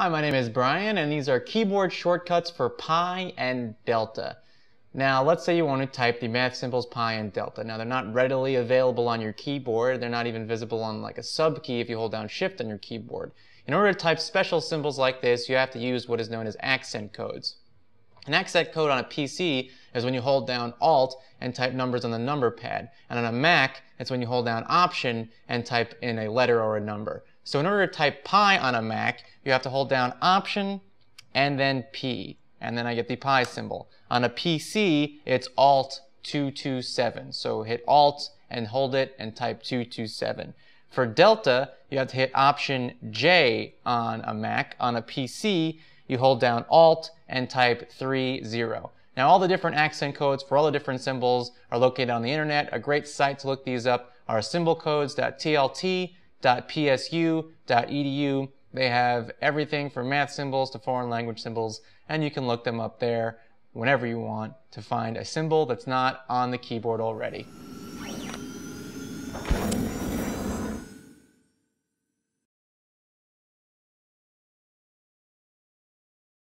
Hi, my name is Brian, and these are keyboard shortcuts for pi and delta. Now, let's say you want to type the math symbols pi and delta. Now, they're not readily available on your keyboard. They're not even visible on like a sub key if you hold down shift on your keyboard. In order to type special symbols like this, you have to use what is known as accent codes. An accent code on a PC is when you hold down Alt and type numbers on the number pad. And on a Mac, it's when you hold down Option and type in a letter or a number. So in order to type pi on a Mac, you have to hold down Option and then P. And then I get the pi symbol. On a PC, it's Alt 227. So hit Alt and hold it and type 227. For Delta, you have to hit Option J on a Mac. On a PC, you hold down Alt and type 30. Now all the different accent codes for all the different symbols are located on the internet. A great site to look these up are symbolcodes.tlt.psu.edu. They have everything from math symbols to foreign language symbols, and you can look them up there whenever you want to find a symbol that's not on the keyboard already.